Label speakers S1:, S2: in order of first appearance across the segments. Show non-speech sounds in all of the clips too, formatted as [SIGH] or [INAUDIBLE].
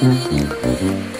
S1: Come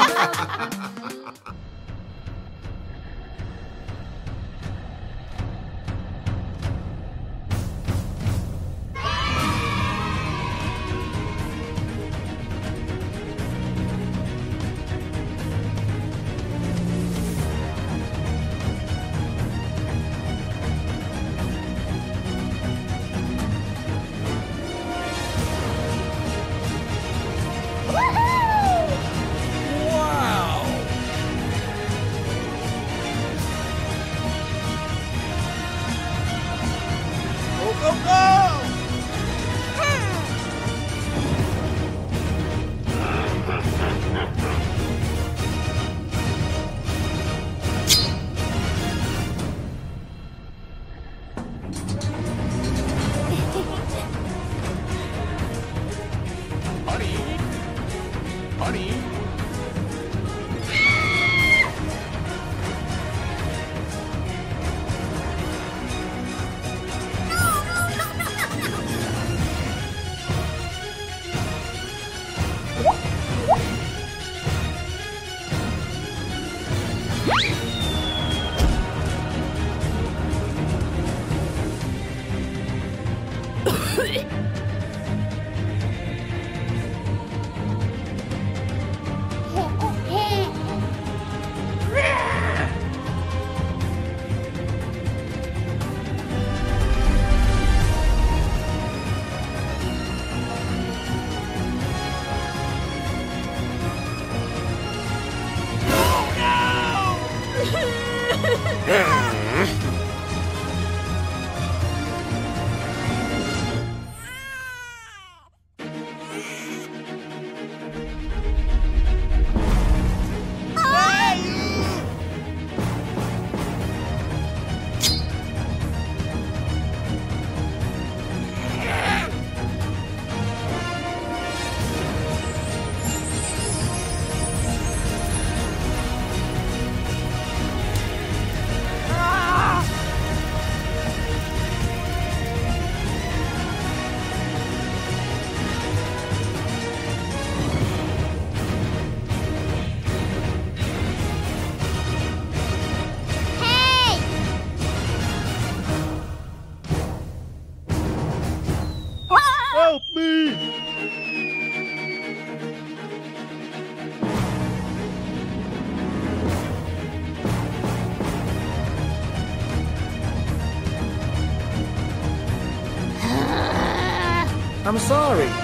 S2: Honey.
S1: I'm sorry.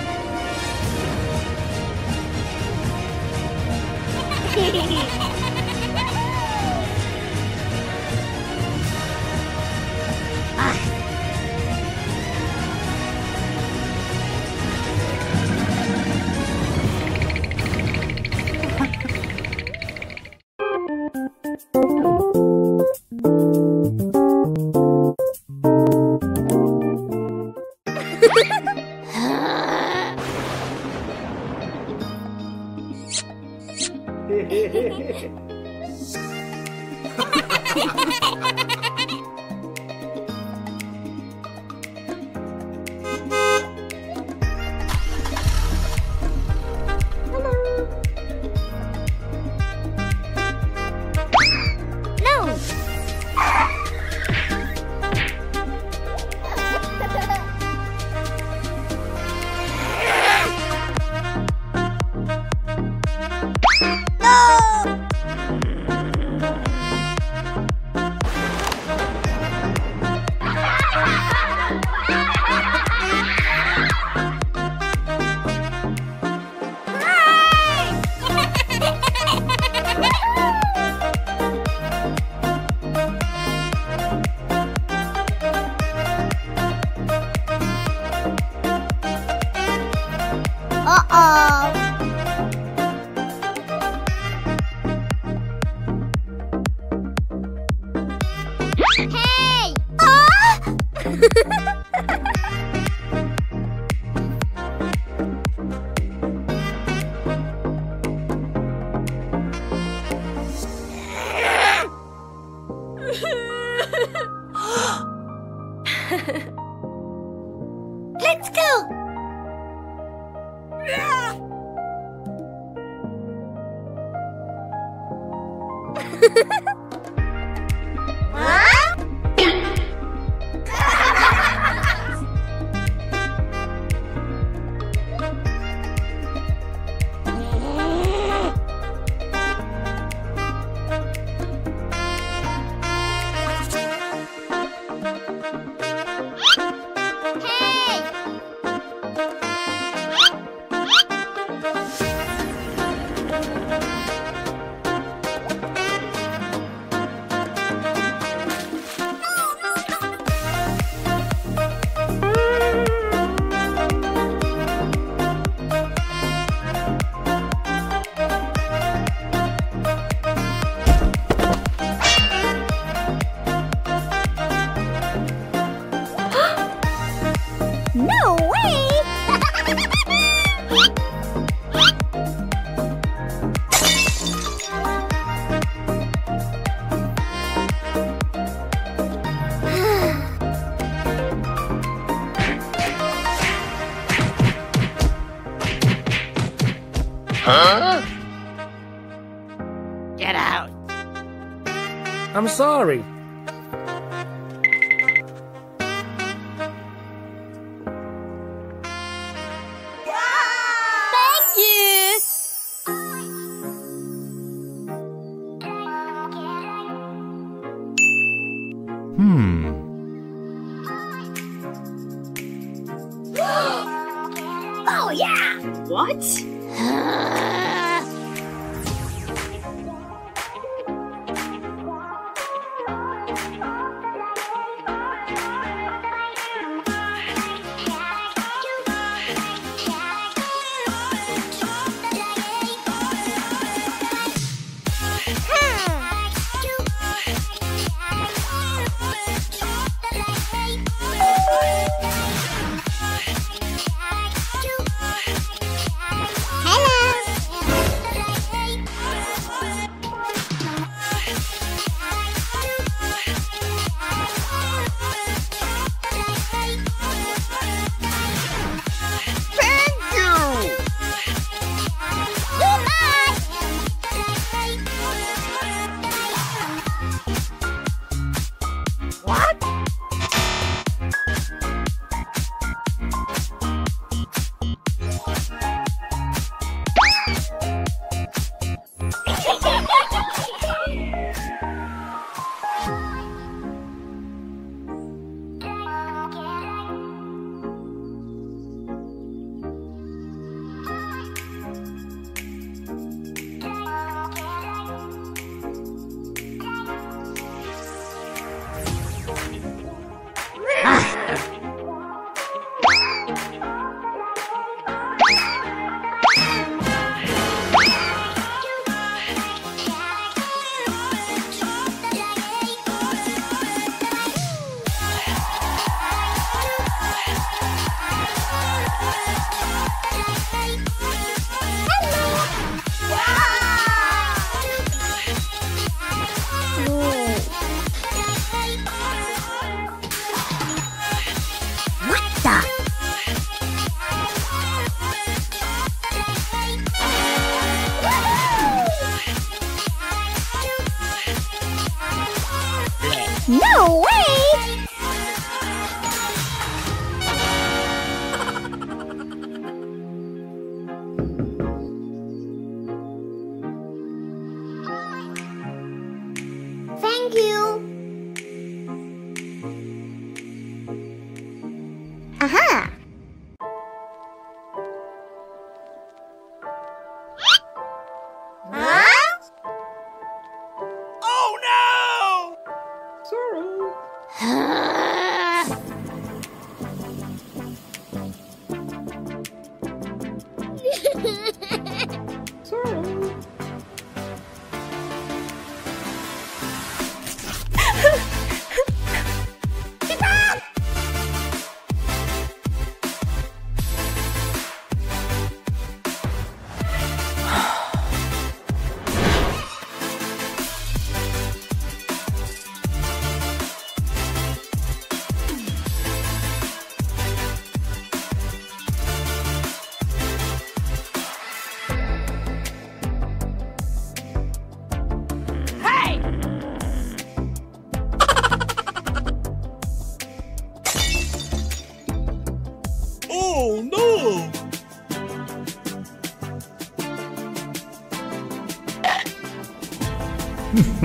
S1: Sorry.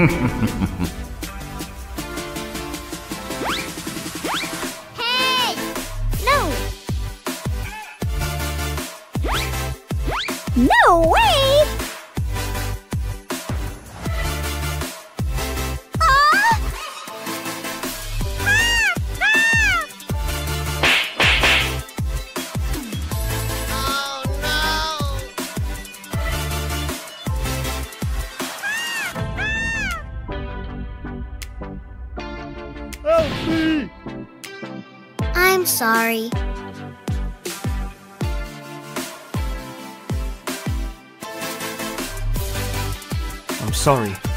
S2: Ha ha
S3: ha. Sorry.
S1: I'm sorry.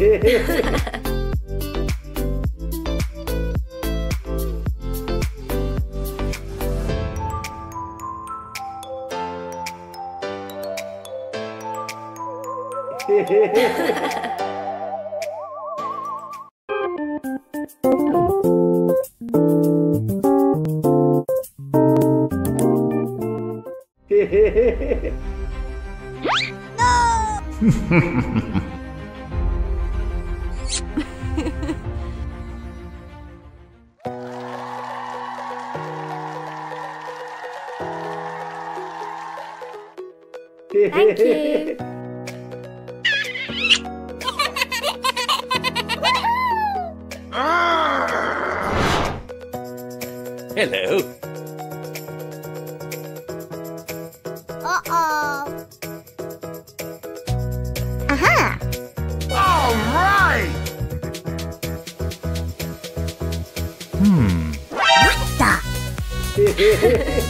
S2: Görüşürüz.
S1: Uh-oh. Aha!
S2: All right. Hmm.
S1: Stop. [LAUGHS]
S2: Huh?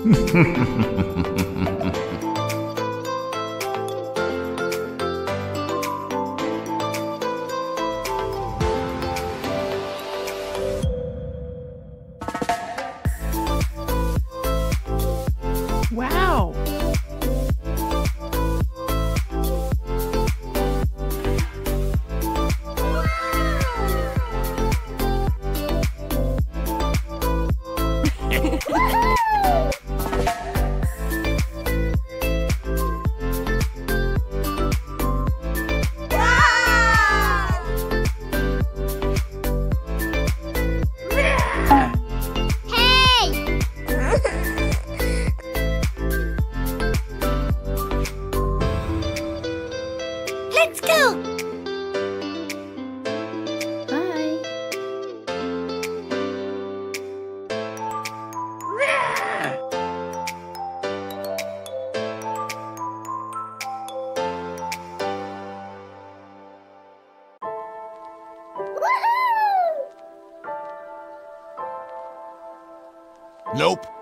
S3: Ha ha ha
S4: ha
S3: ha.
S2: Nope.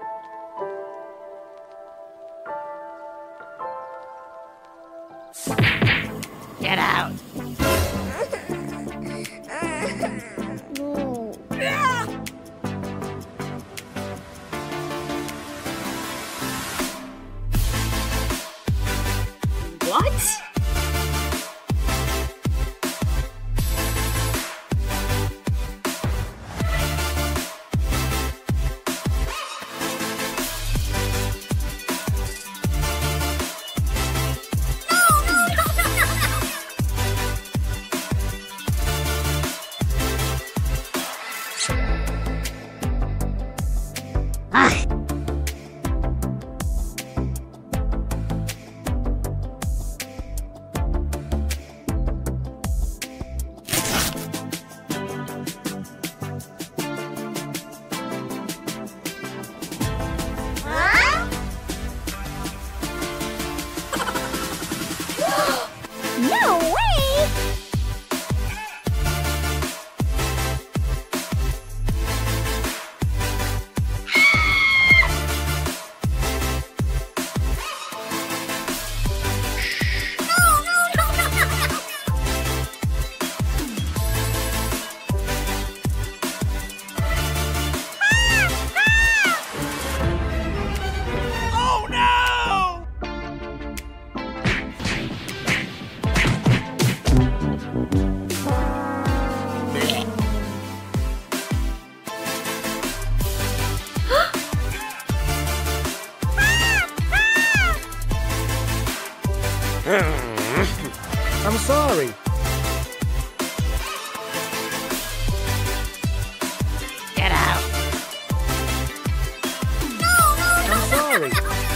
S1: I'm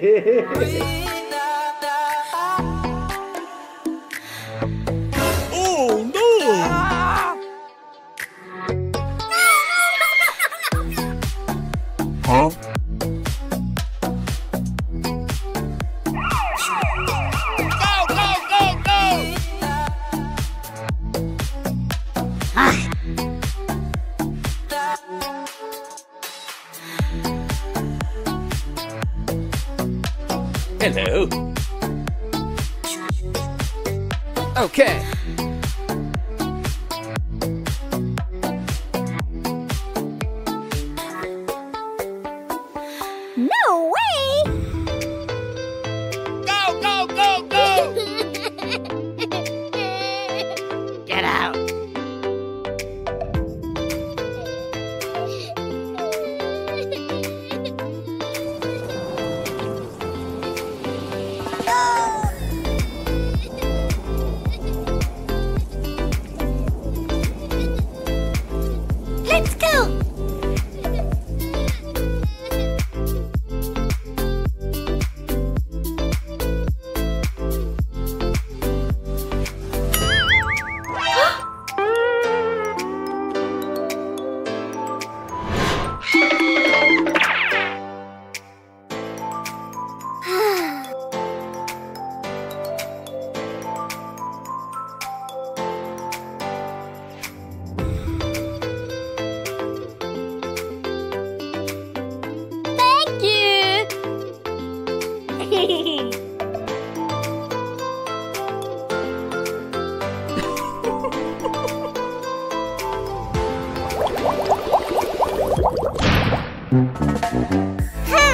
S5: 嘿嘿
S1: 嘿
S6: 嘿
S1: Hmm.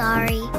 S1: Sorry.